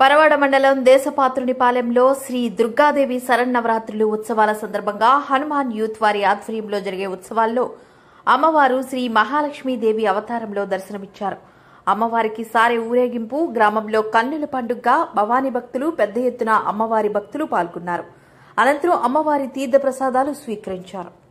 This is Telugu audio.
మండలం దేశపాత్రునిపాలెంలో శ్రీ దుర్గాదేవి శరన్నవరాత్రులు ఉత్సవాల సందర్భంగా హనుమాన్ యూత్ వారి ఆధ్వర్యంలో జరిగే ఉత్సవాల్లో అమ్మవారు శ్రీ మహాలక్ష్మీదేవి అవతారంలో దర్శనమిచ్చారు. అమ్మవారికి సారే ఊరేగింపు గ్రామంలో కన్నుల పండుగగా భవానీ భక్తులు పెద్ద ఎత్తున అమ్మవారి భక్తులు పాల్గొన్నారు. అనంతరం అమ్మవారి తీర్థ ప్రసాదాలు స్వీకరించారు.